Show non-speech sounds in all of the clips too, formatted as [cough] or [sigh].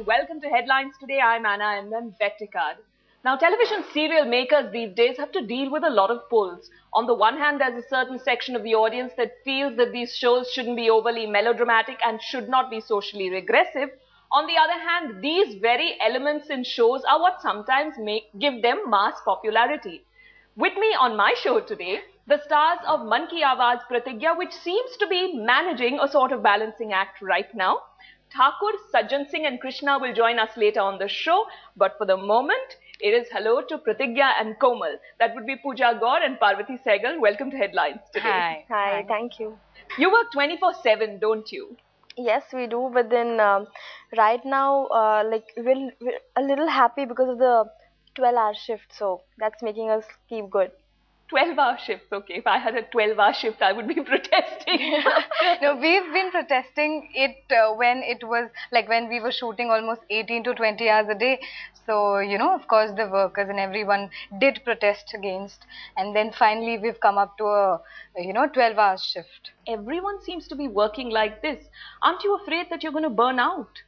and welcome to Headlines Today. I'm Anna and Becticard. Now, television serial makers these days have to deal with a lot of pulls. On the one hand, there's a certain section of the audience that feels that these shows shouldn't be overly melodramatic and should not be socially regressive. On the other hand, these very elements in shows are what sometimes make give them mass popularity. With me on my show today, the stars of Mann Kee Awaaz Pratigya, which seems to be managing a sort of balancing act right now. Thakur, Sajjan Singh and Krishna will join us later on the show. But for the moment, it is hello to Pratigya and Komal. That would be Pooja Gor and Parvati Sehgal. Welcome to Headlines today. Hi. Hi, thank you. You work 24-7, don't you? Yes, we do, but then um, right now, uh, like we're, we're a little happy because of the 12-hour shift, so that's making us keep good. 12 hour shifts, okay. If I had a 12 hour shift, I would be [laughs] protesting. [laughs] no, we've been protesting it uh, when it was like when we were shooting almost 18 to 20 hours a day. So, you know, of course, the workers and everyone did protest against. And then finally, we've come up to a, you know, 12 hour shift. Everyone seems to be working like this. Aren't you afraid that you're going to burn out?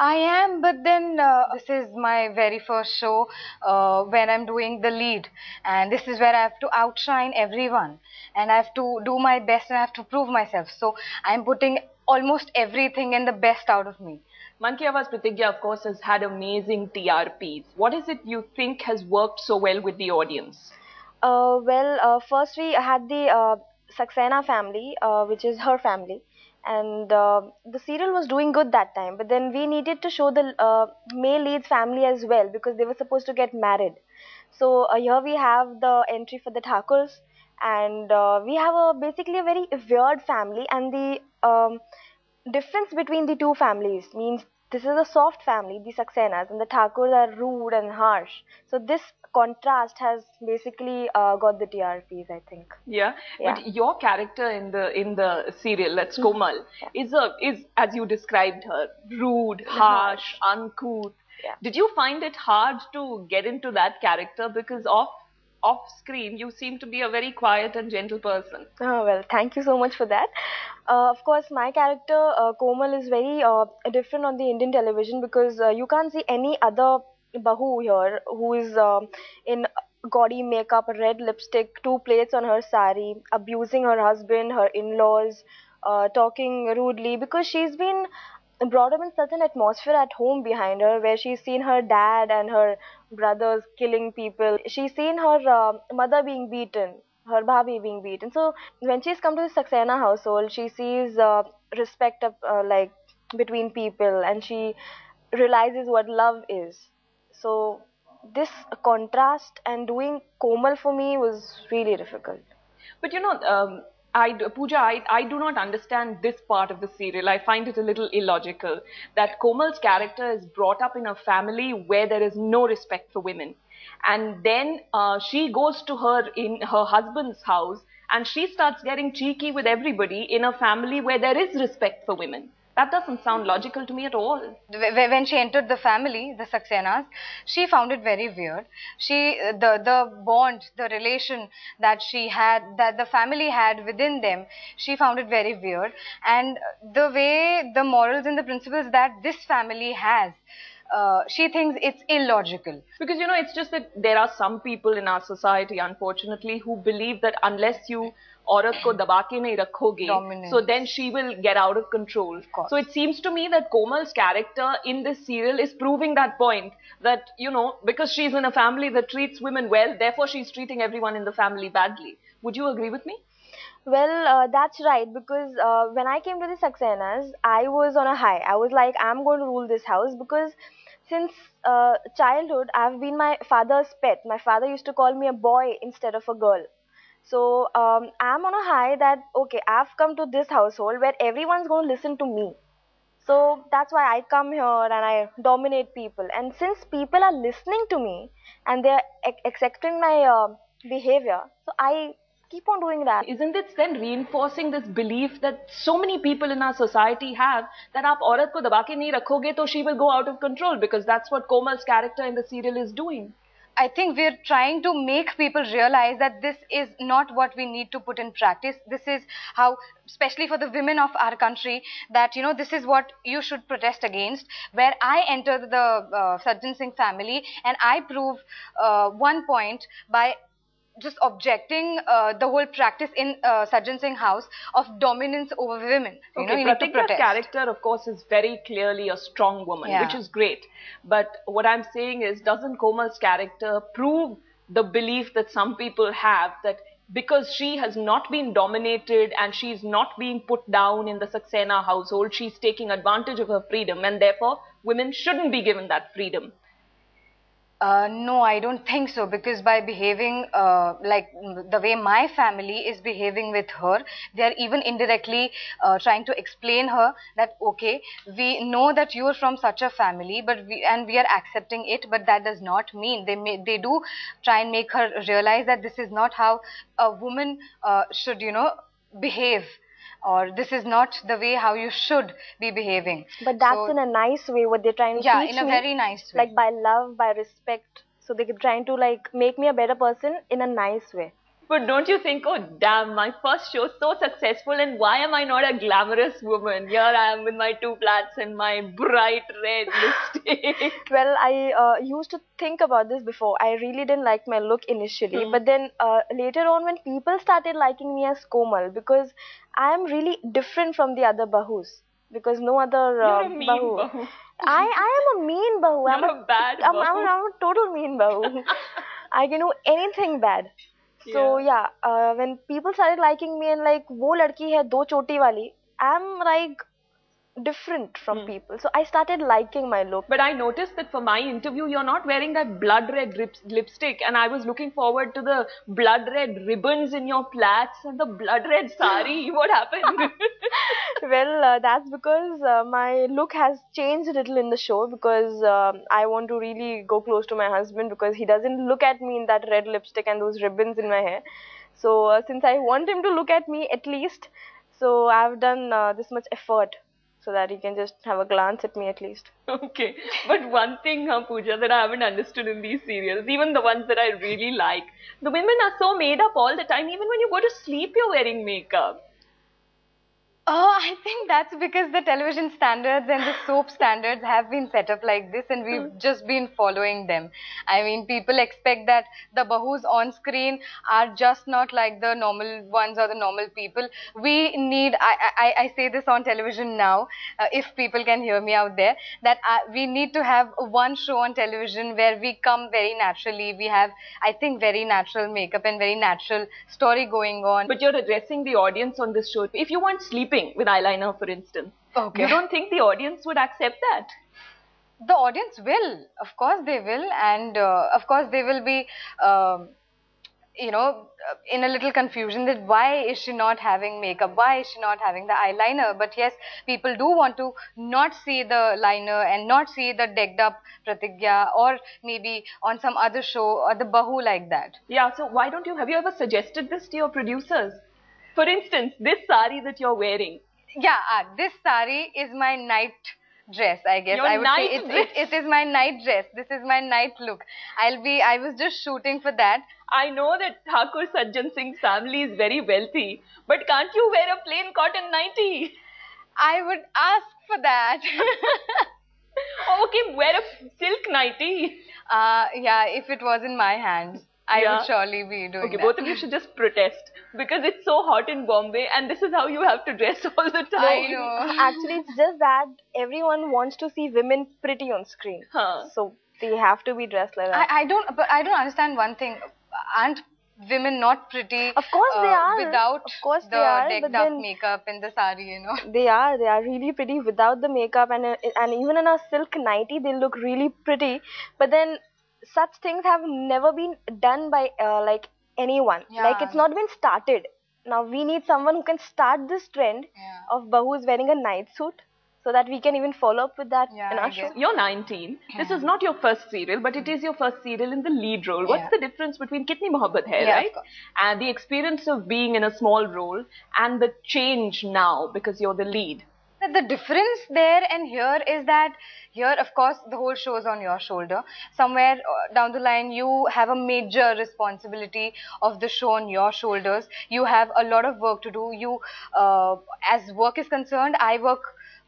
I am, but then uh, this is my very first show uh, when I'm doing the lead, and this is where I have to outshine everyone, and I have to do my best and I have to prove myself. So I'm putting almost everything and the best out of me. Mann Kee Awaaz Pratigya, of course, has had amazing TRPs. What is it you think has worked so well with the audience? Uh, well, uh, first we had the uh, Saxena family, uh, which is her family, and uh, the serial was doing good that time. But then we needed to show the uh, male lead's family as well because they were supposed to get married. So uh, here we have the entry for the Thakurs, and uh, we have a basically a very weird family, and the um, difference between the two families means this is a soft family, the Saxenas, and the Thakurs are rude and harsh. So this contrast has basically uh, got the TRPs, I think. Yeah? Yeah. but your character in the in the serial, let's Komal, is a is as you described her, rude, harsh, uncouth. Yeah. Did you find it hard to get into that character because off off screen you seem to be a very quiet and gentle person? Oh, well, thank you so much for that. Uh, of course, my character, uh, Komal, is very uh, different on the Indian television because uh, you can't see any other Bahu here who is um in gaudy makeup, red lipstick, two plates on her sari, abusing her husband, her in laws, uh, talking rudely because she's been brought up in such an atmosphere at home behind her where she's seen her dad and her brothers killing people. She's seen her uh, mother being beaten, her bhabhi being beaten. So when she's come to the Saxena household, she sees uh, respect up, uh, like between people and she realizes what love is. So this contrast and doing Komal for me was really difficult. But you know, um, I, Pooja, I, I do not understand this part of the serial. I find it a little illogical that Komal's character is brought up in a family where there is no respect for women. And then uh, she goes to her in her husband's house and she starts getting cheeky with everybody in a family where there is respect for women. That doesn't sound logical to me at all. When she entered the family, the Saxenas, she found it very weird. She, the the bond, the relation that she had, that the family had within them, she found it very weird. And the way the morals and the principles that this family has, uh, she thinks it's illogical. Because you know, it's just that there are some people in our society, unfortunately, who believe that unless you औरत को दबा के नहीं रखोगे Dominance. so then she will get out of control course. so it seems to me that Komal's character in this serial is proving that point that you know because she's in a family that treats women well therefore she's treating everyone in the family badly would you agree with me Well, uh, that's right because uh, when I came to the Saxenas, I was on a high. I was like, I'm going to rule this house because since uh, childhood, I've been my father's pet. My father used to call me a boy instead of a girl. So um, I'm on a high that, okay, I've come to this household where everyone's going to listen to me. So that's why I come here and I dominate people. And since people are listening to me and they're accepting my uh, behavior, so I keep on doing that. Isn't it then reinforcing this belief that so many people in our society have that if aurat ko dabake nahi rakhoge to she will go out of control because that's what Komal's character in the serial is doing. I think we're trying to make people realize that this is not what we need to put in practice. This is how, especially for the women of our country, that you know this is what you should protest against. Where I enter the uh, Sajjan Singh family and I prove uh, one point by just objecting uh, the whole practice in uh, Sajjan Singh house of dominance over women. You okay, know, character, of course, is very clearly a strong woman, Yeah. which is great. But what I'm saying is, doesn't Komal's character prove the belief that some people have that because she has not been dominated and she's not being put down in the Saxena household, she's taking advantage of her freedom and therefore women shouldn't be given that freedom. Uh, no, I don't think so because by behaving uh, like the way my family is behaving with her, they are even indirectly uh, trying to explain her that okay, we know that you are from such a family, but we and we are accepting it, but that does not mean they may, they do try and make her realize that this is not how a woman uh, should you know behave. Or this is not the way how you should be behaving. But that's So- in a nice way what they're trying to yeah, teach in a me. very nice way. like by love, by respect. So they're trying to like make me a better person in a nice way. But don't you think, oh damn, my first show so successful and why am I not a glamorous woman? Here I am with my two plaits and my bright red [laughs] lipstick. Well, I uh, used to think about this before. I really didn't like my look initially, Hmm. but then uh, later on, when people started liking me as Komal, because I am really different from the other bahus. Because no other You're uh, a mean bahu. bahu. I, I am a mean bahu. I'm You're a bad I'm, I'm, bahu. I'm a total mean bahu. [laughs] I can do anything bad. So yeah when people started liking me and like वो लड़की है दो चोटी वाली I am like different from Hmm. people. So I started liking my look. But I noticed that for my interview, you're not wearing that blood red lip- lipstick, and I was looking forward to the blood red ribbons in your plaits and the blood red sari. [laughs] What happened? [laughs] [laughs] well, uh, that's because uh, my look has changed a little in the show because um, I want to really go close to my husband because he doesn't look at me in that red lipstick and those ribbons in my hair. So uh, since I want him to look at me at least, so I've done uh, this much effort so that he can just have a glance at me at least. [laughs] okay. But one thing, huh, Pooja, that I haven't understood in these serials, even the ones that I really like, the women are so made up all the time. Even when you go to sleep, you're wearing makeup. Oh, I think that's because the television standards and the soap standards have been set up like this and we've just been following them. I mean, people expect that the bahus on screen are just not like the normal ones or the normal people. We need, I, I, I say this on television now, uh, if people can hear me out there, that uh, we need to have one show on television where we come very naturally. We have, I think, very natural makeup and very natural story going on. But you're addressing the audience on this show. If you weren't sleeping with eyeliner, for instance, Okay. you don't think the audience would accept that? the audience will of course they will and uh, of course they will be um, you know uh, in a little confusion that why is she not having makeup why is she not having the eyeliner but yes people do want to not see the liner and not see the decked up pratigya or maybe on some other show or the bahu like that Yeah, so why don't you, have you ever suggested this to your producers? For instance, this sari that you're wearing. yeah uh, this sari is my night dress i guess Your i would night say it, it, it is my night dress this is my night look i'll be i was just shooting for that I know that Thakur Sajjan Singh's family is very wealthy, but can't you wear a plain cotton nightie? I would ask for that. [laughs] okay, wear a silk nightie. uh, yeah, if it was in my hands, I Yeah. would surely be doing Okay, that. both of you should just protest because it's so hot in Bombay and this is how you have to dress [laughs] all the time. I know. Actually, it's just that everyone wants to see women pretty on screen. Huh. So they have to be dressed like that. I, I don't, but I don't understand one thing. Aren't women not pretty? Of course they uh, are. Without Of course the they are, decked but up then- makeup and the sari, you know. they are they are really pretty without the makeup and uh, and even in a silk nightie they look really pretty but then such things have never been done by uh, like anyone like it's not been started now we need someone who can start this trend Yeah. of bahus wearing a night suit so that we can even follow up with that Yeah, in our show. You're 19. This is not your first serial, but it is your first serial in the lead role. What's Yeah. the difference between Kitni Mohabbat Hai, Yeah, right? And the experience of being in a small role and the change now because you're the lead. The difference there and here is that here, of course, the whole show is on your shoulder. Somewhere uh, down the line, you have a major responsibility of the show on your shoulders. You have a lot of work to do. You, uh, as work is concerned, I work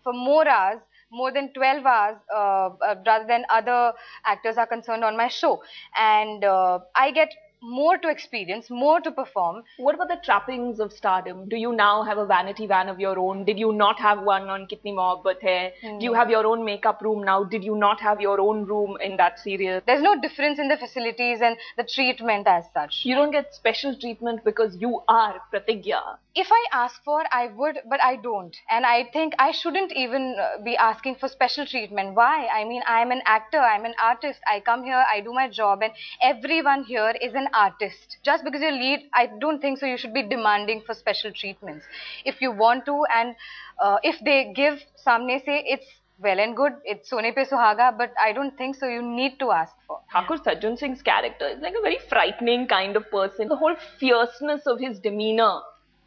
for more hours more than 12 hours uh, uh, rather than other actors are concerned on my show and uh, i get more to experience, more to perform. What about the trappings of stardom? Do you now have a vanity van of your own? Did you not have one on Kitni Mohabbat Hai? Mm. Do you have your own makeup room now? Did you not have your own room in that serial? There's no difference in the facilities and the treatment as such. You don't get special treatment because you are Pratigya. If I ask for, I would, but I don't. And I think I shouldn't even uh, be asking for special treatment. Why? I mean, I'm an actor, I'm an artist. I come here, I do my job, and everyone here is an artist. Just because you're lead, I don't think so you should be demanding for special treatments. If you want to and uh, if they give, samne say it's well and good, it's Sone Pe Suhaga, but I don't think so you need to ask for. Thakur Sajjan Singh's character is like a very frightening kind of person. The whole fierceness of his demeanor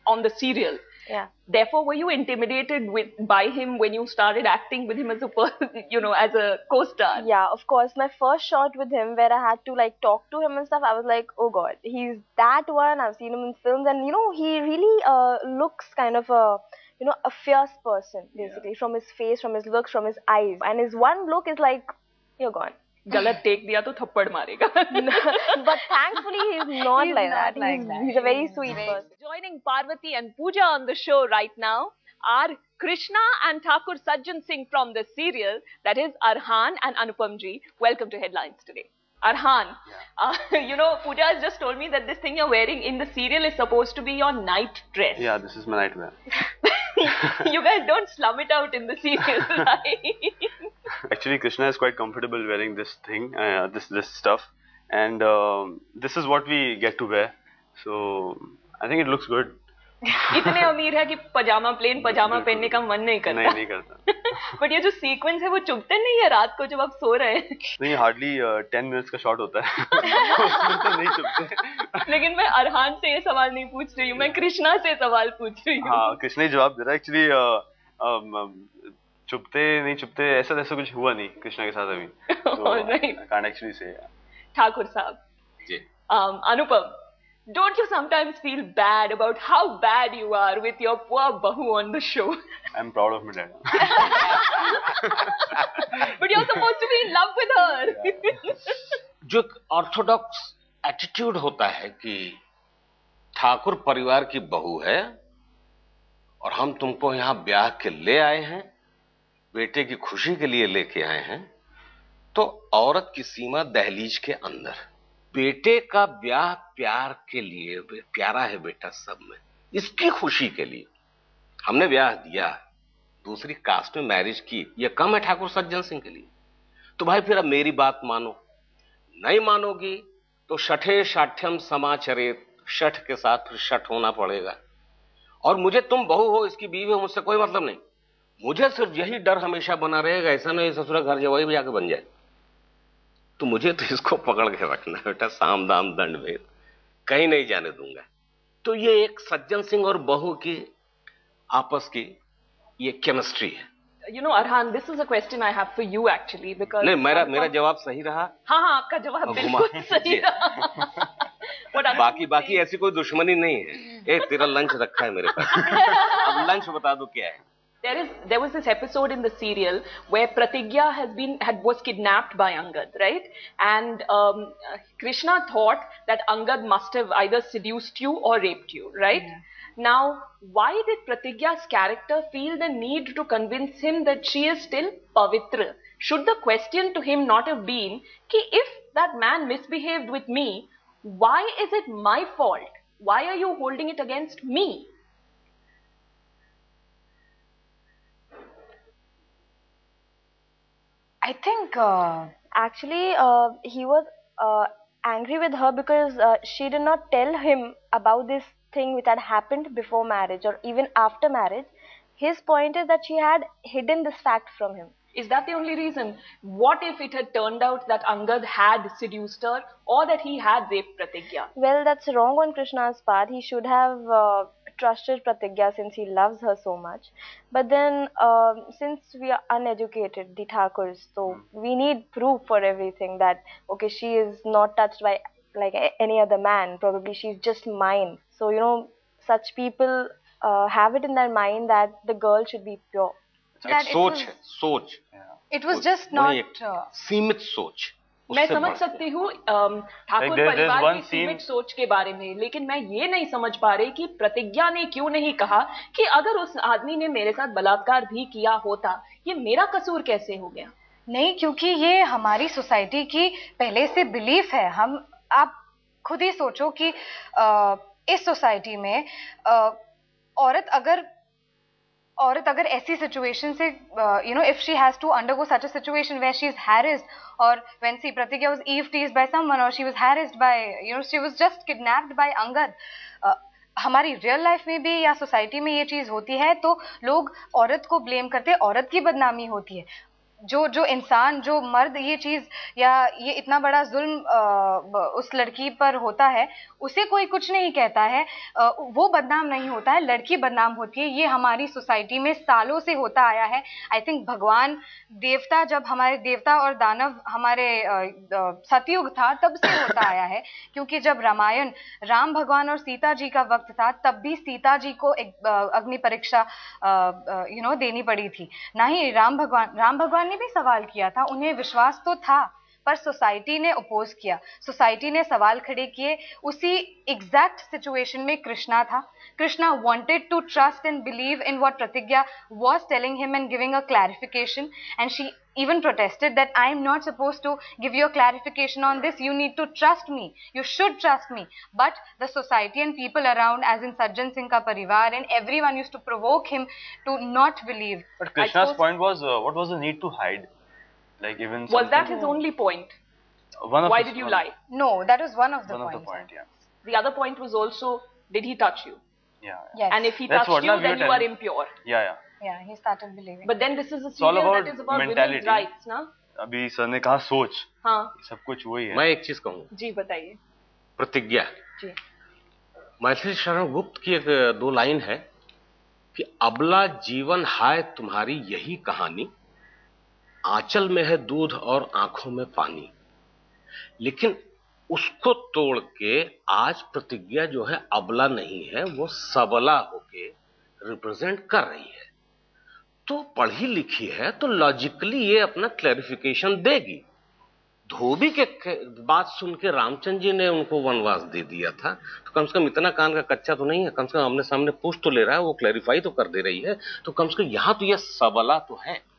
on the serial yeah. Therefore, were you intimidated with by him when you started acting with him as a [laughs] you know, as a co-star? Yeah, of course. My first shot with him, where I had to like talk to him and stuff, I was like, oh god, he's that one. I've seen him in films, and you know, he really uh, looks kind of a you know a fierce person basically yeah. from his face, from his looks, from his eyes, and his one look is like, you're gone. गलत take दिया तो थप्पड़ मारेगा [laughs] but thankfully he's not he's like not that like he's, that. he's a very sweet person joining Parvati and Pooja on the show right now are Krishna and Thakur Sajjan Singh from the serial that is Arhan and Anupam Ji. Welcome to Headlines today. Arhan, yeah. [laughs] uh, you know, Pooja has just told me that this thing you're wearing in the serial is supposed to be your night dress. Yeah, this is my nightwear. [laughs] you guys don't slum it out in the serial, right? Actually, Krishna is quite comfortable wearing this thing, uh, this this stuff, and um, this is what we get to wear. So I think it looks good. [laughs] इतने अमीर है कि पजामा plane पजामा पहनने का मन नहीं करता। नहीं नहीं करता। [laughs] बट ये जो सीक्वेंस है वो चुभते नहीं है रात को जब आप सो रहे हैं। नहीं हार्डली टेन मिनट्स का शॉट होता है। [laughs] तो नहीं चुभते। लेकिन मैं अरहान से ये सवाल नहीं पूछ रही हूँ मैं कृष्णा से सवाल पूछ रही हूँ। हाँ कृष्णा जवाब दे रहा है। एक्चुअली चुपते नहीं चुपते ऐसा ऐसा कुछ हुआ नहीं कृष्णा के साथ अभी तो एक्चुअली से Thakur Sahab ji Anupam don't you sometimes feel bad about how bad you are with your poor Bahu on the show? I'm proud of my dad. but you're supposed to be in love with her. जो orthodox attitude होता है कि ठाकुर परिवार की बहू है और हम तुमको यहाँ ब्याह के ले आए हैं बेटे की खुशी के लिए लेके आए हैं तो औरत की सीमा दहलीज के अंदर। बेटे का ब्याह प्यार के लिए, प्यारा है बेटा सब में। इसकी खुशी के लिए। हमने ब्याह दिया, दूसरी कास्ट में मैरिज की यह कम है ठाकुर सज्जन सिंह के लिए। तो भाई फिर अब मेरी बात मानो। नहीं मानोगी तो छठे साठ्यम समाचरित। शठ के साथ फिर शठ होना पड़ेगा। और मुझे तुम बहू हो, इसकी बीवी हो, मुझसे कोई मतलब नहीं। मुझे सिर्फ़ यही डर हमेशा बना रहेगा ऐसा नहीं ससुरा घर जवाई भी जाके बन जाए। तो मुझे तो इसको पकड़ के रखना है बेटा साम दाम दंड भेद कहीं नहीं जाने दूँगा। तो ये एक सज्जन सिंह और बहू की आपस की ये केमिस्ट्री है। You know Arhan this is a question I have for you actually because नहीं मेरा मेरा जवाब सही रहा। हाँ हाँ आपका जवाब बिल्कुल सही रहा। बाकी बाकी ऐसी कोई दुश्मनी नहीं है। ए तेरा लंच रखा है मेरे पास। अब लंच बता दो क्या है। There is there was this episode in the serial where Pratigya has been had was kidnapped by Angad, right? And um, Krishna thought that Angad must have either seduced you or raped you, right? Yeah. Now, why did Pratigya's character feel the need to convince him that she is still Pavitra? Should the question to him not have been, Ki if that man misbehaved with me, why is it my fault? Why are you holding it against me? I think uh, actually uh, he was uh, angry with her because uh, she did not tell him about this thing which had happened before marriage or even after marriage. His point is that she had hidden this fact from him. Is that the only reason? What if it had turned out that Angad had seduced her or that he had raped Pratigya? Well, that's wrong on Krishna's part. He should have uh, trusted Pratigya since he loves her so much. But then, um, since we are uneducated, the Thakurs, so we need proof for everything that okay, she is not touched by like a- any other man. Probably she's just mine. So you know, such people uh, have it in their mind that the girl should be pure. एक That it सोच was- है सोच It was just वही not. एक Uh, सीमित सोच मैं समझ सकती हूँ ठाकुर परिवार की सीमित सोच के बारे में लेकिन मैं ये नहीं समझ पा रही कि प्रतिज्ञा ने क्यों नहीं कहा कि अगर उस आदमी ने मेरे साथ बलात्कार भी किया होता ये मेरा कसूर कैसे हो गया? नहीं क्योंकि ये हमारी सोसाइटी की पहले से बिलीफ है। हम आप खुद ही सोचो कि अ, इस सोसाइटी में अ, औरत अगर औरत अगर ऐसी सिचुएशन से you know if she has to undergo such a situation where she is harassed और when she Pratigya was eve tease by someone और she was harassed by you know she was just kidnapped by Angad हमारी real life में भी या society में ये चीज़ होती है तो लोग औरत को ब्लेम करते हैं, औरत की बदनामी होती है। जो जो इंसान, जो मर्द ये चीज़ या ये इतना बड़ा जुल्म उस लड़की पर होता है, उसे कोई कुछ नहीं कहता है। वो बदनाम नहीं होता है, लड़की बदनाम होती है। ये हमारी सोसाइटी में सालों से होता आया है। आई थिंक भगवान देवता, जब हमारे देवता और दानव हमारे सतयुग था, तब से होता आया है। क्योंकि जब रामायण, राम भगवान और सीता जी का वक्त था, तब भी सीता जी को अग्नि परीक्षा यू नो देनी पड़ी थी। ना ही राम भगवान राम भगवान ने भी सवाल किया था उन्हें विश्वास तो था। पर सोसाइटी ने अपोज किया सोसाइटी ने सवाल खड़े किए उसी एग्जैक्ट सिचुएशन में कृष्णा था Krishna wanted to trust and believe in what pratigya was telling him and giving a clarification and she even protested that i am not supposed to give you a clarification on this you need to trust me you should trust me but the society and people around as in sajjan singh ka parivar and everyone used to provoke him to not believe But Krishna's suppose- point was, uh, what was the need to hide? Like even was that his only point one of why his- did you one- lie no that was one of the One points. of the point, yeah, the other point was also did he touch you yeah, yeah, yes and if he That's touched what, you we then you are impure yeah, yeah. yeah he started believing but then this is a serial about that is about women's mentality. rights ना अभी sir ने कहा सोच हाँ सब कुछ वही है मैं एक चीज़ कहूँ जी बताइए प्रतिज्ञा जी मैथिली शरण गुप्त की एक दो लाइन है कि अबला जीवन हाय तुम्हारी यही कहानी आंचल में है दूध और आँखों में पानी। लेकिन उसको तोड़ के आज प्रतिज्ञा जो है अबला नहीं है, वो सबला होके रिप्रेजेंट कर रही है। तो पढ़ी लिखी है तो लॉजिकली ये अपना क्लैरिफिकेशन देगी। धोबी के बात सुन के रामचंद्र जी ने उनको वनवास दे दिया था। तो कम से कम इतना कान का कच्चा तो नहीं है, कम से कम आमने सामने पूछ तो ले रहा है, वो क्लैरिफाई तो कर दे रही है। तो कम से कम यहाँ तो यह सबला तो है।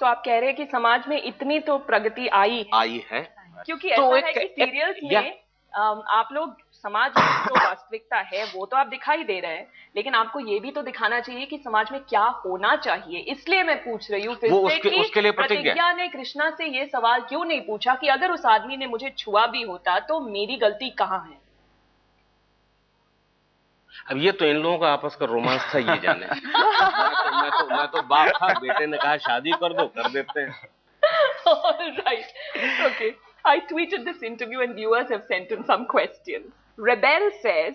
तो आप कह रहे हैं कि समाज में इतनी तो प्रगति आई। आई है। क्योंकि तो ऐसा एक- है कि सीरियल्स में आप लोग समाज में जो वास्तविकता है वो तो आप दिखाई दे रहे हैं। लेकिन आपको ये भी तो दिखाना चाहिए कि समाज में क्या होना चाहिए। इसलिए मैं पूछ रही हूँ फिर से उसके- कि उसके लिए। प्रतिज्ञा ने कृष्णा से ये सवाल क्यों नहीं पूछा कि अगर उस आदमी ने मुझे छुआ भी होता तो मेरी गलती कहाँ है? अब ये तो इन लोगों का आपस का रोमांस था ये जाने। [laughs] मैं तो मैं तो बाप था बेटे ने कहा शादी कर दो कर देते हैं right okay I tweeted this interview and viewers have sent in some questions. Rebel says,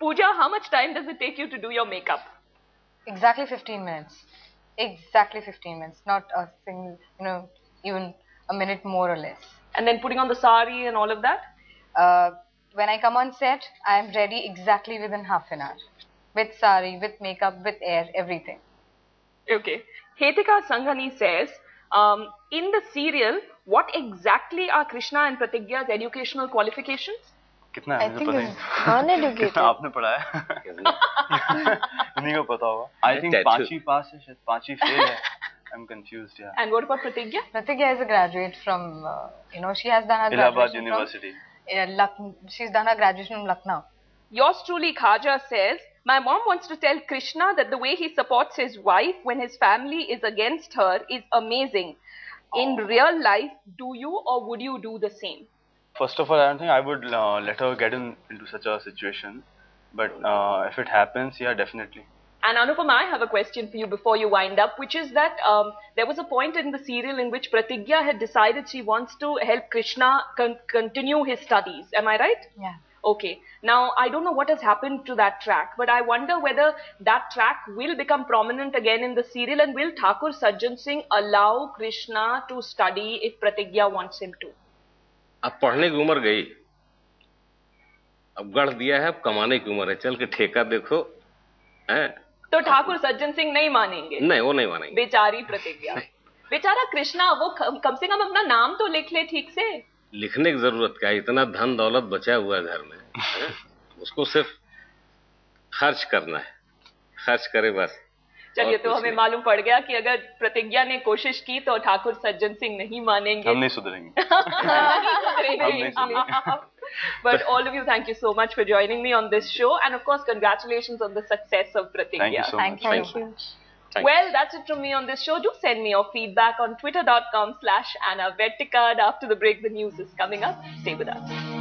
Pooja, how much time does it take you to do your makeup? Exactly 15 minutes. Exactly 15 minutes. Not a single, you know, even a minute more or less. And then putting on the sari and all of that? Uh, when I come on set, I am ready exactly within half an hour. With sari, with makeup, with air, everything. Okay. Hetika Sanghani says, um, in the serial, what exactly are Krishna and Pratigya's educational qualifications? कितना I है मुझे think पता it's नहीं uneducated. [laughs] कितना आपने पढ़ा है [laughs] उन्हीं को पता होगा आई थिंक Tattoo. पांचवी पास है शायद पांचवी फेल है आई एम कंफ्यूज्ड यार And what about Pratigya? Pratigya is a graduate from, uh, you know, she has done her Allahabad graduation university from uh, Luck- she's done her graduation from Lucknow. Yours truly, Khaja says, my mom wants to tell Krishna that the way he supports his wife when his family is against her is amazing. In real life, do you or would you do the same? First of all, I don't think I would uh, let her get in into such a situation. But uh, if it happens, yeah, definitely. And Anupama, I have a question for you before you wind up, which is that um, there was a point in the serial in which Pratigya had decided she wants to help Krishna con- continue his studies. Am I right? Yeah. Okay. Now, I don't know what has happened to that track, but I wonder whether that track will become prominent again in the serial and will Thakur Sajjan Singh allow Krishna to study if Pratigya wants him to? अब पढ़ने की उम्र गई अब गढ़ दिया है अब कमाने की उम्र है चल के ठेका देखो हैं तो ठाकुर सज्जन सिंह नहीं मानेंगे नहीं वो नहीं मानेंगे बेचारी प्रतिज्ञा बेचारा कृष्णा वो कम कम से कम अपना नाम तो लिख ले ठीक से लिखने की ज़रूरत क्या है? इतना धन दौलत बचा हुआ है घर में उसको सिर्फ़ खर्च करना है। खर्च करे बस। चलिए तो हमें मालूम पड़ गया कि अगर प्रतिज्ञा ने कोशिश की तो ठाकुर सज्जन सिंह नहीं मानेंगे। हम नहीं सुधरेंगे। But all of you thank you so much for joining me on this show and of course congratulation on the success of Pratigya thank you Well, that's it from me on this show. Do send me your feedback on twitter.com slash Anna. After the break, the news is coming up. Stay with us.